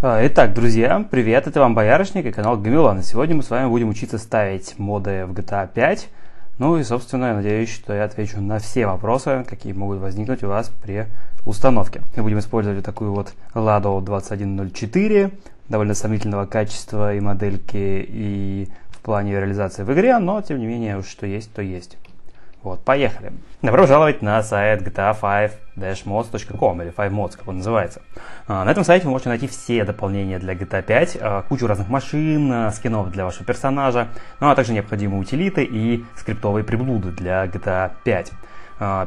А, итак, друзья, привет, это вам Боярышник и канал Гамилан. сегодня мы с вами будем учиться ставить моды в GTA 5. Ну и, собственно, я надеюсь, что я отвечу на все вопросы, какие могут возникнуть у вас при установке. Мы будем использовать такую вот Lado 2104, довольно сомнительного качества и модельки, и в плане реализации в игре, но, тем не менее, что есть, то есть. Вот, поехали. Добро пожаловать на сайт gta5-mods.com или 5mods, как он называется. А, на этом сайте вы можете найти все дополнения для GTA 5, а, кучу разных машин, а, скинов для вашего персонажа, ну а также необходимые утилиты и скриптовые приблуды для GTA 5.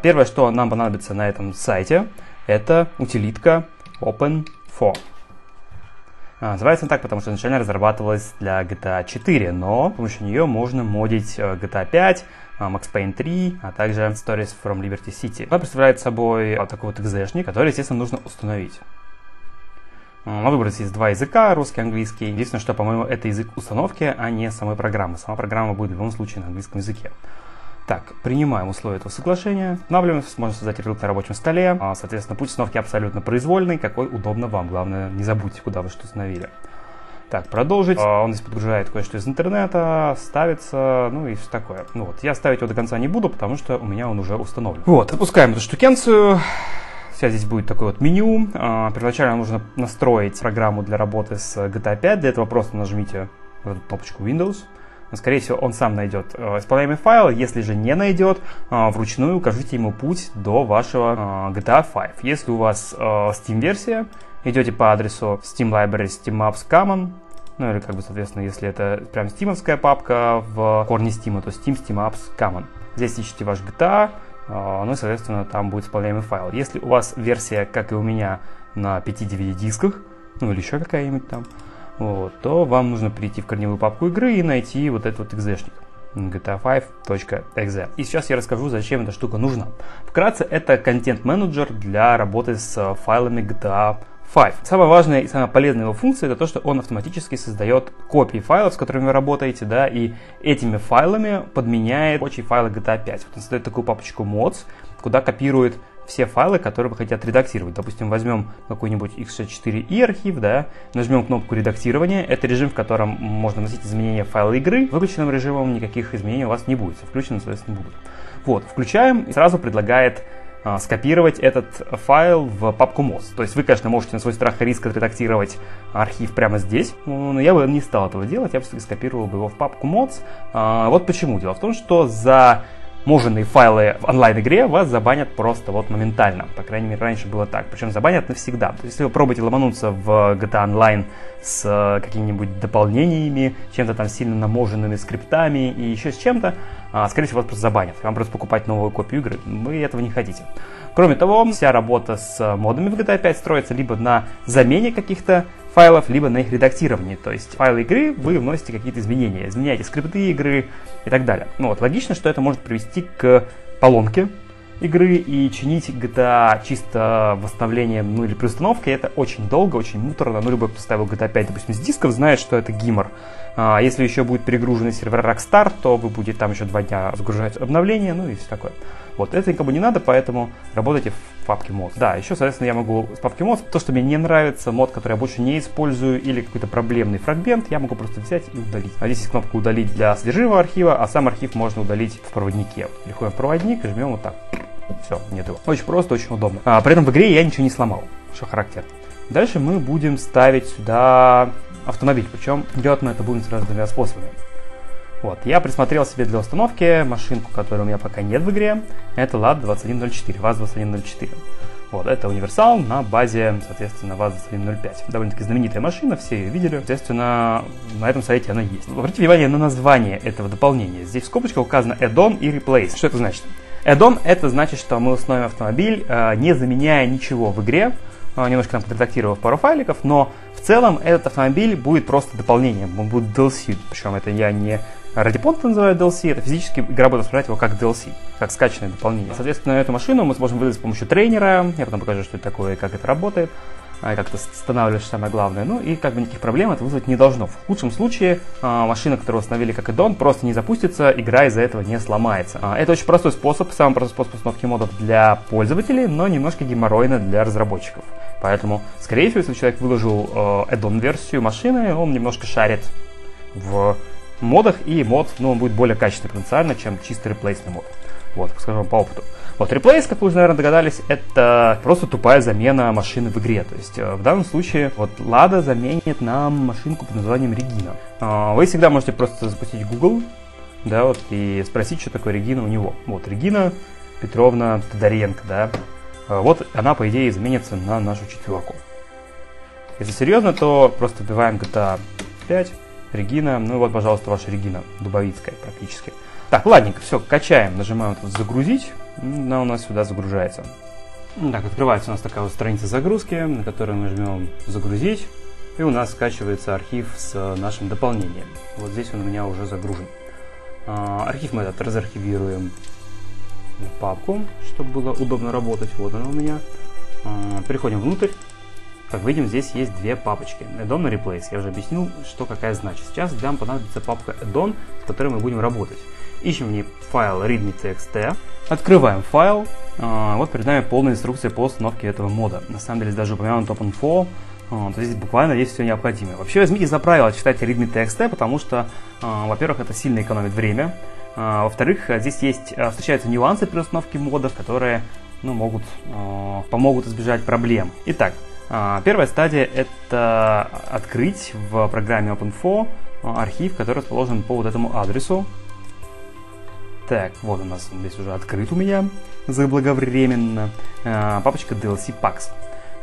Первое, что нам понадобится на этом сайте, это утилитка Open4. Называется она так, потому что изначально разрабатывалась для GTA 4, но с помощью нее можно модить GTA 5, а, Max Payne 3, а также Stories from Liberty City. Она представляет собой вот такой вот экзешник, который, естественно, нужно установить. На выбор есть два языка, русский и английский. Единственное, что, по-моему, это язык установки, а не самой программы. Сама программа будет в любом случае на английском языке. Так, принимаем условия этого соглашения, устанавливаем, можно создать ярлык на рабочем столе. А, соответственно, путь установки абсолютно произвольный, какой удобно вам. Главное, не забудьте, куда вы что установили. Так, продолжить. А, он здесь подгружает кое-что из интернета, ставится, ну и все такое. Ну вот, я ставить его до конца не буду, потому что у меня он уже установлен. Вот, запускаем эту штукенцию. Сейчас здесь будет такое вот меню. А, первоначально нужно настроить программу для работы с GTA 5. Для этого просто нажмите вот эту кнопочку Windows. Скорее всего, он сам найдет э, исполняемый файл. Если же не найдет, э, вручную укажите ему путь до вашего э, GTA 5. Если у вас Steam-версия, идете по адресу Steam Library Steam Apps Common, ну или как бы, соответственно, если это прям стимовская папка в корне Steam, то Steam Steam Apps Common. Здесь ищите ваш GTA, ну и, соответственно, там будет исполняемый файл. Если у вас версия, как и у меня, на 5 DVD-дисках, ну или еще какая-нибудь там, вот, то вам нужно перейти в корневую папку игры и найти вот этот вот экзешник gta5.exe. И сейчас я расскажу, зачем эта штука нужна. Вкратце, это контент-менеджер для работы с файлами GTA 5. Самая важная и самая полезная его функция это то, что он автоматически создает копии файлов, с которыми вы работаете, да, и этими файлами подменяет рабочие файлы GTA 5. Вот он создает такую папочку mods, куда копирует все файлы, которые вы хотите отредактировать. Допустим, возьмем какой-нибудь x64i архив, да, нажмем кнопку редактирования. Это режим, в котором можно вносить изменения в файлы игры. Выключенным режимом никаких изменений у вас не будет. Включенным, соответственно, будут. Вот, включаем и сразу предлагает а, скопировать этот файл в папку MOS. То есть вы, конечно, можете на свой страх и риск отредактировать архив прямо здесь, но я бы не стал этого делать, я бы скопировал бы его в папку mods. А, вот почему. Дело в том, что за моженные файлы в онлайн-игре вас забанят просто вот моментально. По крайней мере, раньше было так. Причем забанят навсегда. То есть, если вы пробуете ломануться в GTA Online с э, какими-нибудь дополнениями, чем-то там сильно наможенными скриптами и еще с чем-то, а, скорее всего, вас просто забанят. Вам просто покупать новую копию игры. Вы этого не хотите. Кроме того, вся работа с модами в GTA 5 строится либо на замене каких-то файлов, либо на их редактировании. То есть файлы игры вы вносите какие-то изменения, изменяете скрипты игры и так далее. Ну вот, логично, что это может привести к поломке игры и чинить GTA чисто восстановлением, ну или при установке, это очень долго, очень муторно. Ну, любой, кто ставил GTA 5, допустим, с дисков, знает, что это гимор. А если еще будет перегруженный сервер Rockstar, то вы будете там еще два дня загружать обновления, ну и все такое. Вот, это никому не надо, поэтому работайте в папке мод. Да, еще, соответственно, я могу с папки мод, то, что мне не нравится, мод, который я больше не использую, или какой-то проблемный фрагмент, я могу просто взять и удалить. А здесь есть кнопка удалить для содержимого архива, а сам архив можно удалить в проводнике. Переходим в проводник и жмем вот так. Все, нет его. Очень просто, очень удобно. А, при этом в игре я ничего не сломал, что характерно. Дальше мы будем ставить сюда автомобиль, причем делать мы это будем сразу двумя способами. Вот, я присмотрел себе для установки машинку, которой у меня пока нет в игре. Это LAD 2104, ВАЗ-2104. Вот, это универсал на базе, соответственно, ВАЗ-2105. Довольно-таки знаменитая машина, все ее видели. Естественно, на этом сайте она есть. Обратите внимание на название этого дополнения. Здесь в скобочках указано Add-on и Replace. Что это значит? Add-on это значит, что мы установим автомобиль, э, не заменяя ничего в игре, э, немножко там подредактировав пару файликов, но в целом этот автомобиль будет просто дополнением, он будет DLC, причем это я не ради понта называют DLC, это физически игра будет воспринимать его как DLC, как скачанное дополнение. Соответственно, эту машину мы сможем выдать с помощью тренера, я потом покажу, что это такое и как это работает. а, как-то останавливаешь самое главное. Ну и как бы никаких проблем это вызвать не должно. В худшем случае а, машина, которую установили как Эдон, просто не запустится, игра из-за этого не сломается. А, это очень простой способ, самый простой способ установки модов для пользователей, но немножко геморройно для разработчиков. Поэтому, скорее всего, если человек выложил э, add-on-версию машины, он немножко шарит в модах, и мод, ну, он будет более качественный потенциально, чем чисто реплейсный мод. Вот, скажу вам по опыту. Вот, реплейс, как вы уже, наверное, догадались, это просто тупая замена машины в игре. То есть, э, в данном случае, вот, Лада заменит нам машинку под названием Регина. Э, вы всегда можете просто запустить Google, да, вот, и спросить, что такое Регина у него. Вот, Регина Петровна Тодоренко, да, Э, вот она, по идее, изменится на нашу четверку. Если серьезно, то просто вбиваем GTA 5, Регина, ну и вот, пожалуйста, ваша Регина, Дубовицкая практически. Так, ладненько, все, качаем, нажимаем вот загрузить, она у нас сюда загружается. Так, открывается у нас такая вот страница загрузки, на которой мы жмем загрузить, и у нас скачивается архив с нашим дополнением. Вот здесь он у меня уже загружен. А, архив мы этот разархивируем папку, чтобы было удобно работать. Вот она у меня. А, переходим внутрь. Как видим, здесь есть две папочки. Addon и Replace. Я уже объяснил, что какая значит. Сейчас нам понадобится папка Addon, с которой мы будем работать. Ищем в ней файл readme.txt. Открываем файл. А, вот перед нами полная инструкция по установке этого мода. На самом деле, даже упомянут OpenFlow. А, то здесь есть все необходимое. Вообще возьмите за правило читать readme.txt, потому что, во-первых, это сильно экономит время. А, во-вторых, здесь есть, а, встречаются нюансы при установке модов, которые ну, могут, а, помогут избежать проблем. Итак, первая стадия это открыть в программе OpenFO архив, который расположен по вот этому адресу. Так, вот у нас здесь уже открыт у меня заблаговременно. Папочка DLC Packs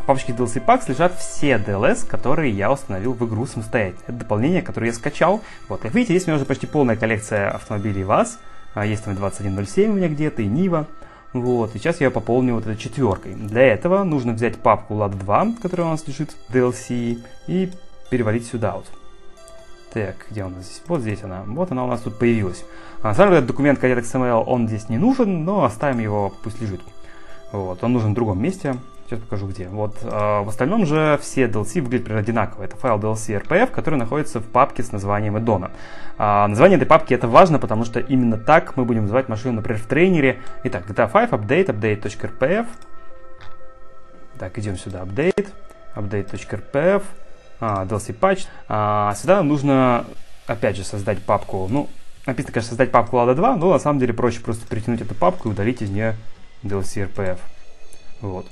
папочке DLC Packs лежат все DLS, которые я установил в игру самостоятельно. Это дополнение, которое я скачал. Вот, как видите, здесь у меня уже почти полная коллекция автомобилей ВАЗ. А, есть там 2107 у меня где-то, и Нива. Вот, сейчас я пополню вот этой четверкой. Для этого нужно взять папку LAD 2, которая у нас лежит в DLC, и перевалить сюда вот. Так, где у нас здесь? Вот здесь она. Вот она у нас тут появилась. А, на самом деле, документ .xml, он здесь не нужен, но оставим его, пусть лежит. Вот, он нужен в другом месте. Сейчас покажу где. Вот, э, в остальном же все DLC выглядят одинаково. Это файл DLC RPF, который находится в папке с названием Эдона. Название этой папки это важно, потому что именно так мы будем называть машину, например, в тренере. Итак, GTA 5, update, update.rpf. Так, идем сюда, update, update.rpf, а, DLC patch. А, сюда нужно, опять же, создать папку, ну, написано, конечно, создать папку Lada 2, но на самом деле проще просто притянуть эту папку и удалить из нее DLC RPF. Вот.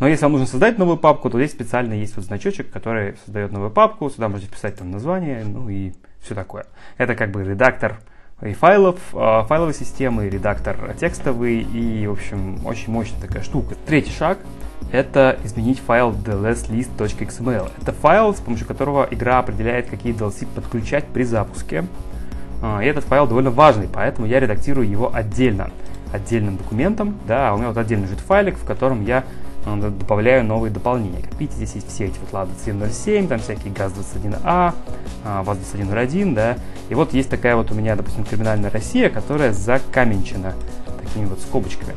Но если вам нужно создать новую папку, то здесь специально есть вот значочек, который создает новую папку. Сюда можете вписать там название, ну и все такое. Это как бы редактор и файлов, а, файловой системы, и редактор текстовый, и, в общем, очень мощная такая штука. Третий шаг — это изменить файл dlslist.xml. Это файл, с помощью которого игра определяет, какие DLC подключать при запуске. А, и этот файл довольно важный, поэтому я редактирую его отдельно, отдельным документом. Да, у меня вот отдельный лежит файлик, в котором я добавляю новые дополнения. Как видите, здесь есть все эти вот лады C07, там всякие ГАЗ-21А, ВАЗ-2101, да. И вот есть такая вот у меня, допустим, криминальная Россия, которая закаменчена такими вот скобочками.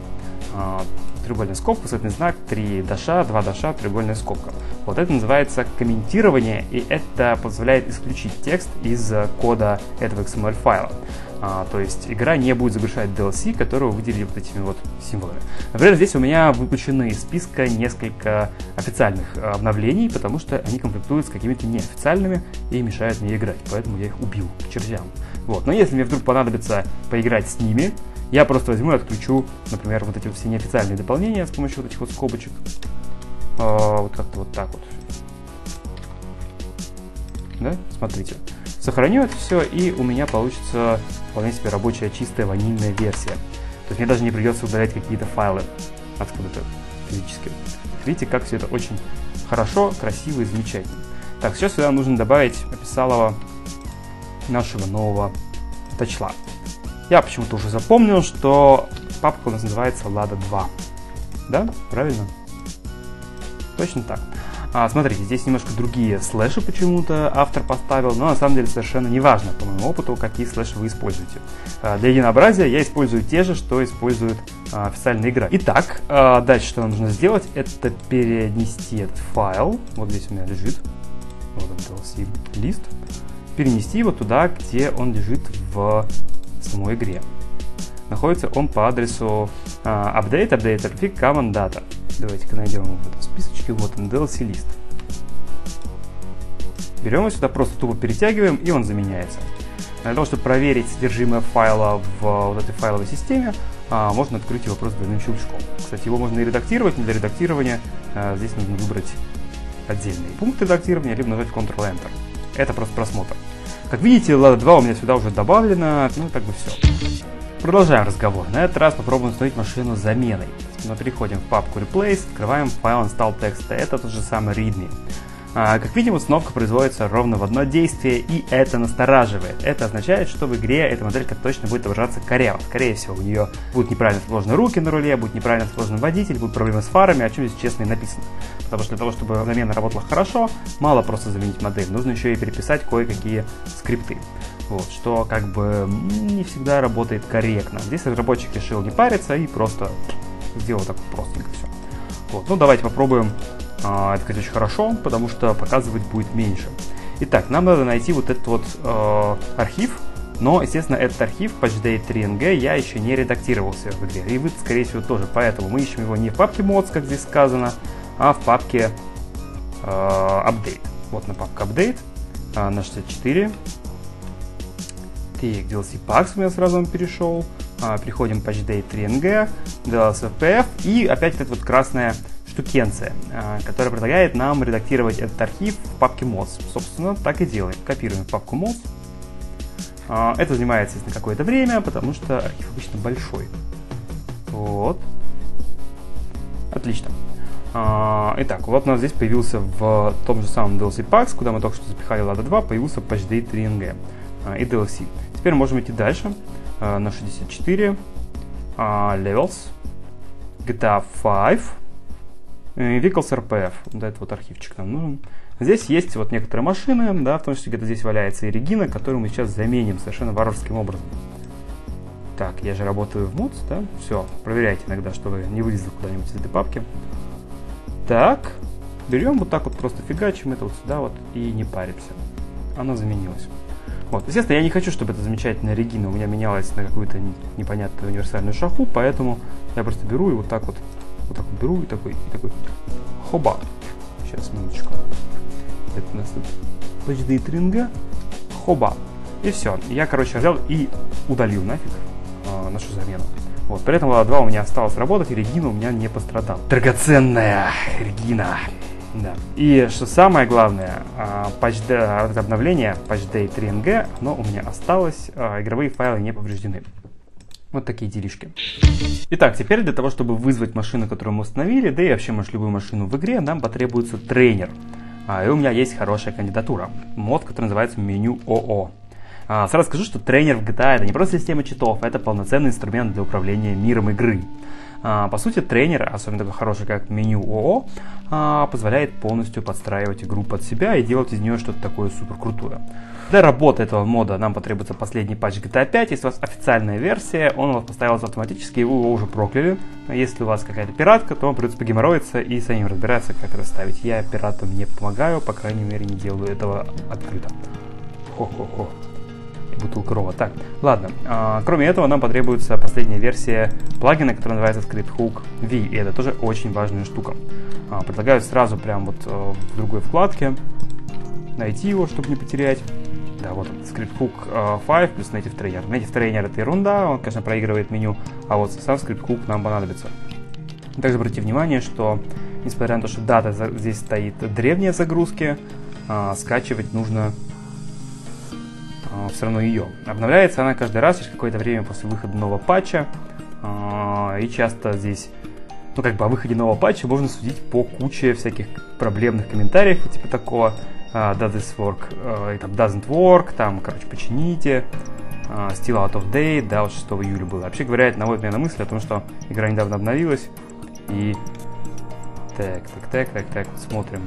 А, треугольная скобка, высотный знак, три даша, два даша, треугольная скобка. Вот это называется комментирование, и это позволяет исключить текст из кода этого XML файла. А, то есть игра не будет загружать DLC, которую выделили вот этими вот символами. Например, здесь у меня выпущены из списка несколько официальных обновлений, потому что они комплектуют с какими-то неофициальными и мешают мне играть, поэтому я их убил к чертям. Вот. Но если мне вдруг понадобится поиграть с ними, я просто возьму и отключу, например, вот эти вот все неофициальные дополнения с помощью вот этих вот скобочек. А, вот как-то вот так вот. Да, смотрите. Сохраню это все, и у меня получится вполне себе рабочая чистая ванильная версия. То есть мне даже не придется удалять какие-то файлы откуда-то физически. Видите, как все это очень хорошо, красиво и замечательно. Так, сейчас сюда нужно добавить описалого нашего нового тачла. Я почему-то уже запомнил, что папка у нас называется Lada 2. Да? Правильно? Точно так. А, смотрите, здесь немножко другие слэши почему-то автор поставил, но на самом деле совершенно не важно, по моему опыту, какие слэши вы используете. А, для единообразия я использую те же, что использует а, официальная игра. Итак, дальше что нам нужно сделать, это перенести этот файл, вот здесь у меня лежит, вот он лист, перенести его туда, где он лежит в самой игре. Находится он по адресу update, update, traffic, common data. Давайте-ка найдем его в этом списочке. Вот он, DLC лист. Берем его сюда, просто тупо перетягиваем, и он заменяется. Для того, чтобы проверить содержимое файла в вот этой файловой системе, а, можно открыть его просто двойным щелчком. Кстати, его можно и редактировать, но для редактирования а, здесь нужно выбрать отдельный пункт редактирования, либо нажать Ctrl-Enter. Это просто просмотр. Как видите, Lada 2 у меня сюда уже добавлено, ну как бы все. Продолжаем разговор. На этот раз попробуем установить машину заменой. Мы переходим в папку Replace, открываем файл install текста. Это тот же самый readme. А, как видим, установка производится ровно в одно действие, и это настораживает. Это означает, что в игре эта моделька точно будет отображаться коряво. Скорее всего, у нее будут неправильно расположены руки на руле, будет неправильно расположен водитель, будут проблемы с фарами, о чем здесь честно и написано. Потому что для того, чтобы замена работала хорошо, мало просто заменить модель, нужно еще и переписать кое-какие скрипты. Вот, что как бы не всегда работает корректно. Здесь разработчик решил не париться и просто сделал так простенько все. Вот, ну давайте попробуем а, это, кстати, очень хорошо, потому что показывать будет меньше. Итак, нам надо найти вот этот вот э, архив, но, естественно, этот архив patchdate3ng я еще не редактировался в игре, и вы, скорее всего, тоже. Поэтому мы ищем его не в папке mods, как здесь сказано, а в папке э, update. Вот на папка update на 64. Так, DLC Packs у меня сразу он перешел. А, переходим patchdate3ng, DLSFPF, и опять вот эта вот красная штукенция, а, которая предлагает нам редактировать этот архив в папке mods. Собственно, так и делаем. Копируем в папку mods. А, это занимает, естественно, какое-то время, потому что архив обычно большой. Вот. Отлично. Итак, вот у нас здесь появился в том же самом DLC Packs, куда мы только что запихали Lada 2, появился PatchDate 3NG и DLC. Теперь можем идти дальше на 64, Levels, GTA 5, Vehicles RPF, вот этот вот архивчик нам нужен. Здесь есть вот некоторые машины, да, в том числе где-то здесь валяется и Регина, которую мы сейчас заменим совершенно варварским образом. Так, я же работаю в Moods, да? Все, проверяйте иногда, чтобы не вылезло куда-нибудь из этой папки. Так, берем вот так вот просто фигачим это вот сюда вот и не паримся. Она заменилась. Вот, естественно, я не хочу, чтобы эта замечательная Регина у меня менялась на какую-то непонятную универсальную шаху, поэтому я просто беру и вот так вот вот так вот беру и такой, и такой, хоба. Сейчас, минуточку. Это у нас тут HD тринга. Хоба. И все. Я, короче, взял и удалил нафиг э, нашу замену. Вот, при этом 2 у меня осталось работать, и Регина у меня не пострадал. Драгоценная Регина. Да. И что самое главное, patch, это обновление Patch Day 3NG, оно у меня осталось, а, игровые файлы не повреждены. Вот такие делишки. Итак, теперь для того, чтобы вызвать машину, которую мы установили, да и вообще, может, любую машину в игре, нам потребуется тренер. А, и у меня есть хорошая кандидатура. Мод, который называется меню ОО. А, сразу скажу, что тренер в GTA это не просто система читов, это полноценный инструмент для управления миром игры. А, по сути, тренер, особенно такой хороший, как меню ОО, а, позволяет полностью подстраивать игру под себя и делать из нее что-то такое супер крутое. Для работы этого мода нам потребуется последний патч GTA 5. Если у вас официальная версия, он у вас поставился автоматически, и вы его уже прокляли. Если у вас какая-то пиратка, то вам придется погеморроиться и самим разбираться, как это ставить. Я пиратам не помогаю, по крайней мере, не делаю этого открыто. Хо-хо-хо. Бутылка рова. Так, ладно. А, кроме этого, нам потребуется последняя версия плагина, который называется ScriptHook V. И это тоже очень важная штука. А, предлагаю сразу прям вот а, в другой вкладке найти его, чтобы не потерять. Да, вот ScriptHook uh, 5 плюс Native Trainer. Native Trainer это ерунда, он, конечно, проигрывает меню, а вот сам ScriptHook нам понадобится. Также обратите внимание, что несмотря на то, что дата здесь стоит древние загрузки, uh, скачивать нужно все равно ее. Обновляется она каждый раз через какое-то время после выхода нового патча. И часто здесь ну, как бы о выходе нового патча можно судить по куче всяких проблемных комментариев, типа такого uh, does this work, uh, doesn't work, там, короче, почините, uh, still out of date, да, вот 6 июля было. Вообще говоря, это наводит меня на мысль о том, что игра недавно обновилась, и так, так, так, так, так, вот смотрим.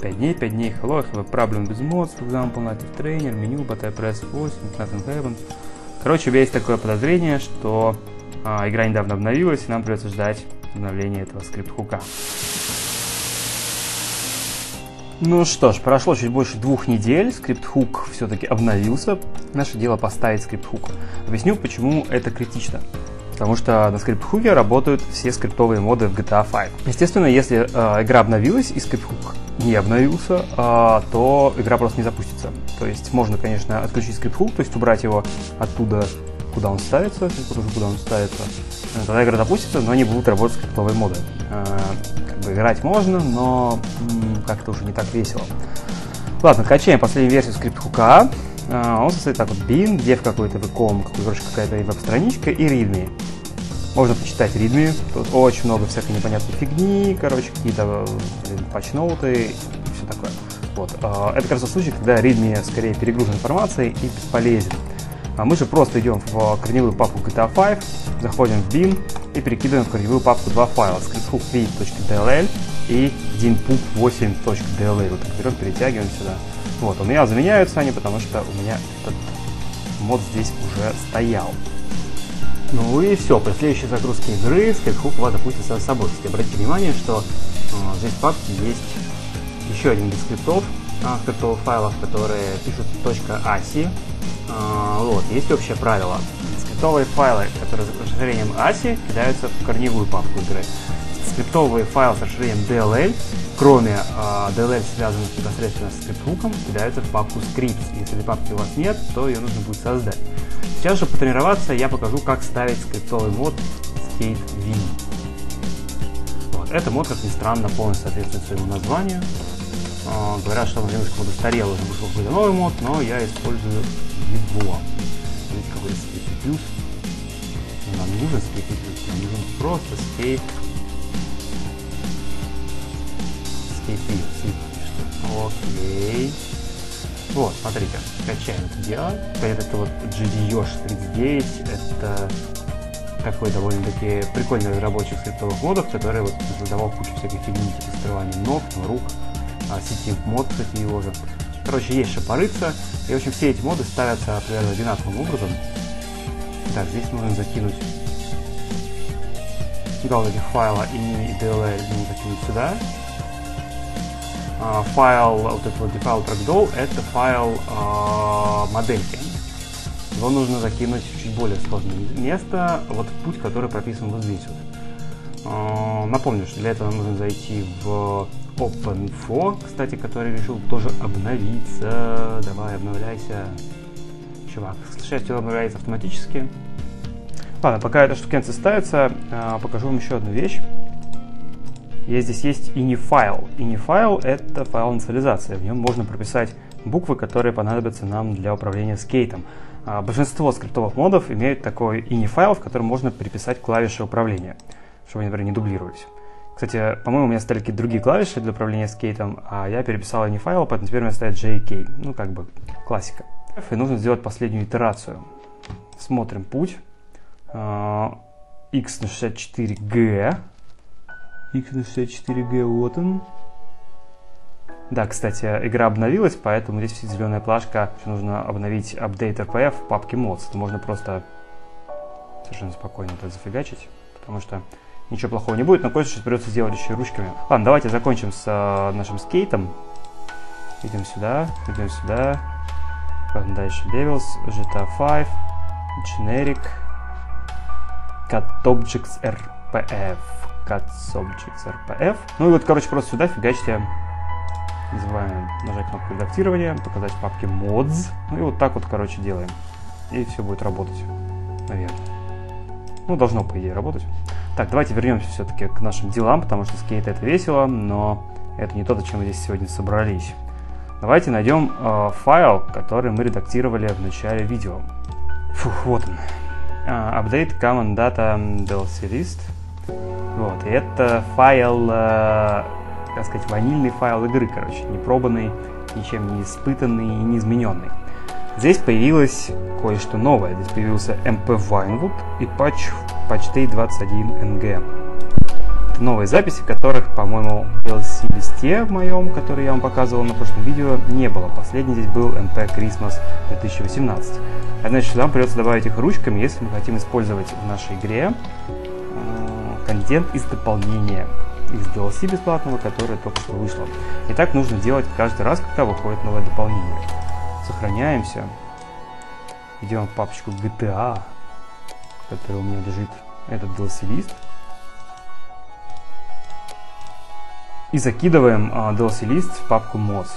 5 дней, 5 дней, hello, have a problem with mods, for example, native trainer, menu, but I press 8, nothing happened. Короче, у меня есть такое подозрение, что а, игра недавно обновилась, и нам придется ждать обновления этого скрипт-хука. Ну что ж, прошло чуть больше двух недель, скрипт-хук все-таки обновился. Наше дело поставить скрипт-хук. Объясню, почему это критично. Потому что на Script Hook е работают все скриптовые моды в GTA 5. Естественно, если э, игра обновилась и Script Hook не обновился, э, то игра просто не запустится. То есть можно, конечно, отключить Script Hook, то есть убрать его оттуда, куда он ставится, куда он ставится. Тогда игра запустится, но не будут работать скриптовые моды. Э, как бы играть можно, но как-то уже не так весело. Ладно, качаем последнюю версию Script Hook а. А, он состоит так вот bin, dev какой-то, vcom, короче, какая-то веб-страничка и readme. Можно почитать readme, тут очень много всякой непонятной фигни, короче, какие-то патчноуты и все такое. Вот. А, это как раз случай, когда readme скорее перегружен информацией и бесполезен. А мы же просто идем в корневую папку GTA 5, заходим в bin и перекидываем в корневую папку два файла scripthook3.dll и dinpup8.dll. Вот так берем, перетягиваем сюда. Вот, у меня заменяются они, потому что у меня этот мод здесь уже стоял. Ну и все, при следующей загрузке игры скрипт-хук у вас запустится с собой. Обратите внимание, что э, здесь в папке есть еще один из скриптов, э, скриптовых файлов, которые пишут .asi. Э, вот, есть общее правило. Скриптовые файлы, которые с расширением ASI, кидаются в корневую папку игры скриптовые файлы с расширением DLL, кроме э, DLL, связанных непосредственно с скриптхуком, кидаются в папку scripts. Если папки у вас нет, то ее нужно будет создать. Сейчас, чтобы потренироваться, я покажу, как ставить скриптовый мод Skate Win. Вот. Это мод, как ни странно, полностью соответствует своему названию. Э, говорят, что он немножко устарел, уже вышел какой-то новый мод, но я использую его. Видите, какой-то Skate Plus. Нам не нужен Skate Plus, нам нужен просто Skate KP. Окей. Вот, смотрите, качаем это дело. Это вот GDEOS 39, это такой довольно-таки прикольный рабочих скриптовых модов, который вот создавал кучу всякой фигни, типа скрывания ног, рук, а, сети мод, кстати, его же. Короче, есть что порыться. И, в общем, все эти моды ставятся примерно одинаковым образом. Так, здесь нужно закинуть два вот этих файла и DLL закинуть сюда. А, файл вот этого default ragdoll это файл э, модельки. Его нужно закинуть в чуть более сложное место, вот в путь, который прописан вот здесь вот. Э, напомню, что для этого нужно зайти в OpenInfo, кстати, который решил тоже обновиться. Давай, обновляйся. Чувак, к счастью, обновляется автоматически. Ладно, пока эта штукенция ставится, покажу вам еще одну вещь. И здесь есть ini-файл. ini-файл — это файл инициализации. В нем можно прописать буквы, которые понадобятся нам для управления скейтом. А большинство скриптовых модов имеют такой ini-файл, в котором можно переписать клавиши управления, чтобы они, например, не дублировались. Кстати, по-моему, у меня стали какие-то другие клавиши для управления скейтом, а я переписал ini файл, поэтому теперь у меня стоит JK. Ну, как бы, классика. И нужно сделать последнюю итерацию. Смотрим путь. А, x на 64G x64G, вот он. Да, кстати, игра обновилась, поэтому здесь зеленая плашка. Нужно обновить update RPF в папке mods. Это можно просто совершенно спокойно это зафигачить, потому что ничего плохого не будет, но кое-что придется сделать еще ручками. Ладно, давайте закончим с э, нашим скейтом. Идем сюда, идем сюда. Потом дальше Levels, GTA 5, Generic, Cut Objects RPF. CatSubjects RPF. Ну и вот, короче, просто сюда фигачьте называем, нажать кнопку редактирования, показать в папке mods. Ну и вот так вот, короче, делаем. И все будет работать, наверное. Ну, должно, по идее, работать. Так, давайте вернемся все-таки к нашим делам, потому что скейт это весело, но это не то, зачем мы здесь сегодня собрались. Давайте найдем э, файл, который мы редактировали в начале видео. Фух, вот он. Uh, update common data DLC list. Вот, и это файл, э, как сказать, ванильный файл игры, короче, не пробанный, ничем не испытанный и не измененный. Здесь появилось кое-что новое. Здесь появился MP Vinewood и патч, патч 21NG. новые записи, которых, по-моему, в LC-листе в моем, который я вам показывал на прошлом видео, не было. Последний здесь был MP Christmas 2018. А значит, нам придется добавить их ручками, если мы хотим использовать в нашей игре контент из дополнения из DLC бесплатного, которое только что вышло. И так нужно делать каждый раз, когда выходит новое дополнение. Сохраняемся. Идем в папочку GTA, которая у меня лежит этот DLC-лист. И закидываем а, DLC-лист в папку mods.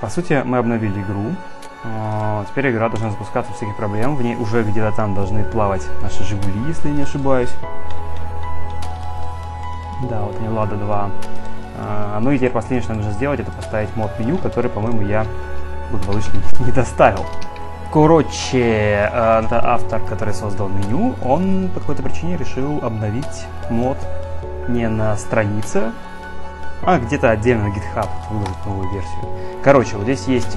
По сути, мы обновили игру. А, теперь игра должна запускаться всяких проблем. В ней уже где-то там должны плавать наши Жигули, если я не ошибаюсь. Да, вот они Лада 2. А, ну и теперь последнее, что нужно сделать, это поставить мод меню, который, по-моему, я благополучно не доставил. Короче, это автор, который создал меню, он по какой-то причине решил обновить мод не на странице, а где-то отдельно на GitHub выложить новую версию. Короче, вот здесь есть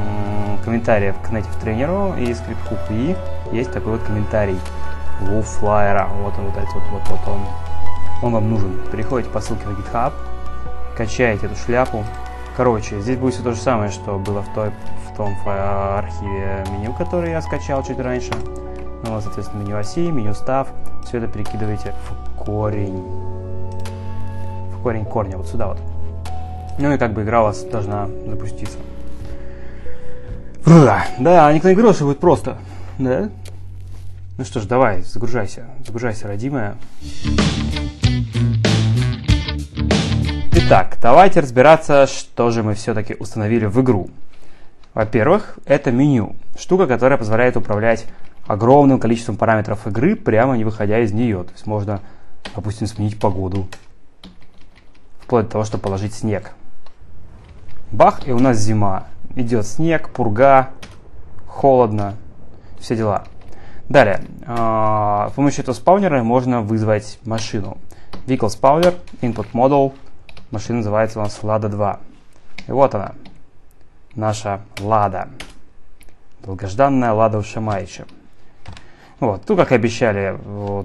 комментарии к Native тренеру и скрипт и есть такой вот комментарий Wolflyer. Вот он, вот этот вот, вот, вот он. Он вам нужен. Переходите по ссылке на GitHub, качаете эту шляпу. Короче, здесь будет все то же самое, что было в той в том архиве меню, который я скачал чуть раньше. Ну, вот, соответственно, меню оси, меню став. Все это перекидываете в корень. В корень корня, вот сюда вот. Ну и как бы игра у вас должна запуститься. Да, никто не говорил, что будет просто. Да? Ну что ж, давай, загружайся. Загружайся, родимая. Итак, давайте разбираться, что же мы все-таки установили в игру. Во-первых, это меню. Штука, которая позволяет управлять огромным количеством параметров игры, прямо не выходя из нее. То есть можно, допустим, сменить погоду. Вплоть до того, чтобы положить снег. Бах, и у нас зима. Идет снег, пурга, холодно, все дела. Далее, а, с помощью этого спаунера можно вызвать машину. Vehicle Spawner, Input Model, машина называется у нас Lada 2. И вот она, наша Лада. Долгожданная Лада Ушамайча. Вот, тут, как и обещали,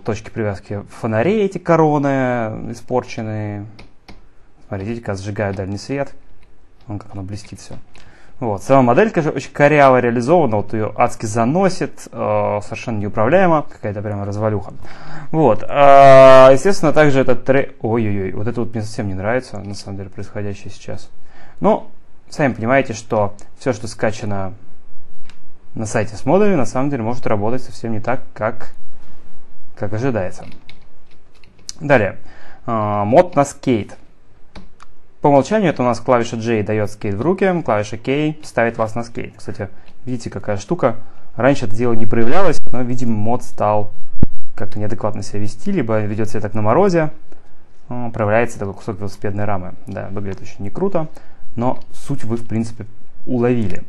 точки привязки фонарей эти короны испорченные. Смотрите, как сжигают дальний свет. Вон как оно блестит все. Вот. Сама модель, конечно, очень коряво реализована, вот ее адски заносит, э, совершенно неуправляемо, какая-то прямо развалюха. Вот. Э, естественно, также этот трек... Ой-ой-ой, вот это вот мне совсем не нравится, на самом деле, происходящее сейчас. Но сами понимаете, что все, что скачано на сайте с модами, на самом деле может работать совсем не так, как, как ожидается. Далее. Э, мод на скейт. По умолчанию это у нас клавиша J дает скейт в руки, клавиша K ставит вас на скейт. Кстати, видите, какая штука. Раньше это дело не проявлялось, но, видимо, мод стал как-то неадекватно себя вести, либо ведет себя так на морозе, проявляется такой кусок велосипедной рамы. Да, выглядит очень не круто но суть вы, в принципе, уловили.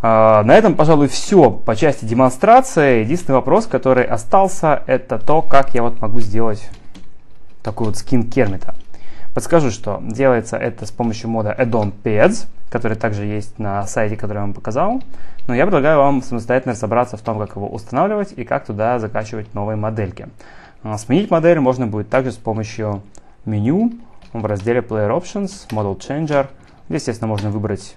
А, на этом, пожалуй, все по части демонстрации. Единственный вопрос, который остался, это то, как я вот могу сделать такой вот скин Кермита. Подскажу, что делается это с помощью мода Addon Pads, который также есть на сайте, который я вам показал. Но я предлагаю вам самостоятельно разобраться в том, как его устанавливать и как туда закачивать новые модельки. А, сменить модель можно будет также с помощью меню в разделе Player Options, Model Changer – Здесь, естественно, можно выбрать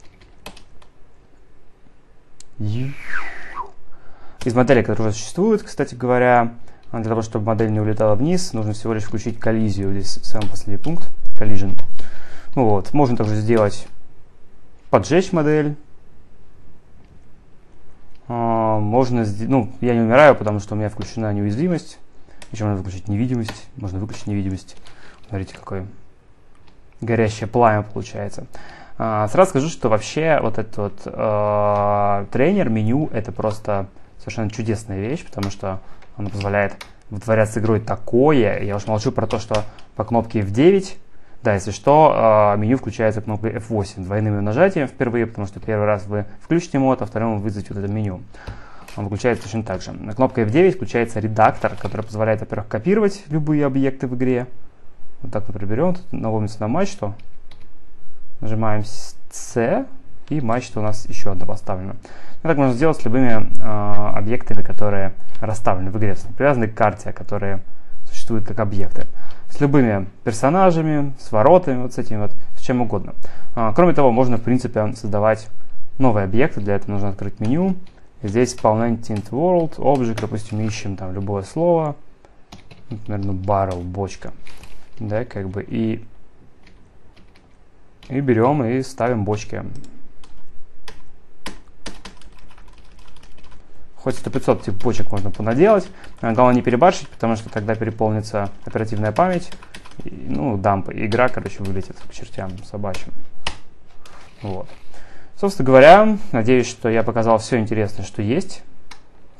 из моделей, которые уже существуют, кстати говоря. Для того, чтобы модель не улетала вниз, нужно всего лишь включить коллизию. Здесь самый последний пункт, collision. Вот. Можно также сделать поджечь модель. А, можно, ну, я не умираю, потому что у меня включена неуязвимость. Еще можно выключить невидимость. Можно выключить невидимость. Смотрите, какое горящее пламя получается. А, сразу скажу, что вообще вот этот вот э, тренер, меню, это просто совершенно чудесная вещь, потому что оно позволяет вытворять с игрой такое. Я уж молчу про то, что по кнопке F9, да, если что, э, меню включается кнопкой F8 двойным нажатием впервые, потому что первый раз вы включите мод, а вторым вы вызовете вот это меню. Он выключается точно так же. На кнопке F9 включается редактор, который позволяет, во-первых, копировать любые объекты в игре. Вот так, например, берем, тут наломится на мачту, Нажимаем C, и мачта у нас еще одна поставлена. Ну, так можно сделать с любыми э, объектами, которые расставлены в игре, привязаны к карте, которые существуют как объекты. С любыми персонажами, с воротами, вот с этими вот, с чем угодно. А, кроме того, можно, в принципе, создавать новые объекты. Для этого нужно открыть меню. Здесь Palantir World, Object, допустим, ищем там любое слово. Например, ну, barrel, бочка. Да, как бы, и, и берем и ставим бочки. Хоть 100-500 типа бочек можно понаделать. Главное не перебарщить, потому что тогда переполнится оперативная память. Ну, дамп, игра, короче, вылетит к чертям собачьим. Вот. Собственно говоря, надеюсь, что я показал все интересное, что есть.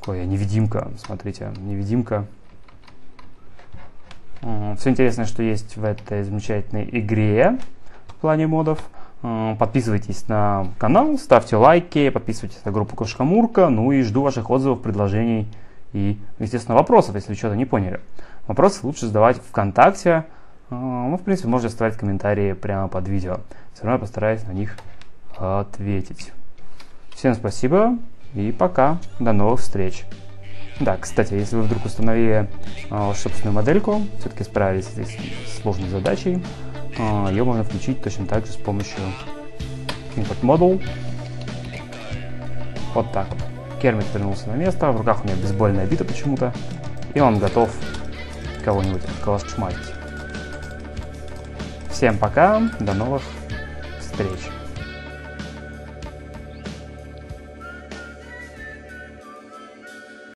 Ой, я невидимка, смотрите, невидимка. Все интересное, что есть в этой замечательной игре в плане модов. Подписывайтесь на канал, ставьте лайки, подписывайтесь на группу Кошка Мурка, ну и жду ваших отзывов, предложений и, естественно, вопросов, если вы что-то не поняли. Вопросы лучше задавать ВКонтакте, ну, в принципе, можете оставить комментарии прямо под видео. Все равно я постараюсь на них ответить. Всем спасибо и пока. До новых встреч. Да, кстати, если вы вдруг установили э, собственную модельку, все-таки справились с этой сложной задачей, э, ее можно включить точно так же с помощью Import Model. Вот так вот. Кермит вернулся на место, в руках у него бейсбольная бита почему-то, и он готов кого-нибудь калашматить. Всем пока, до новых встреч.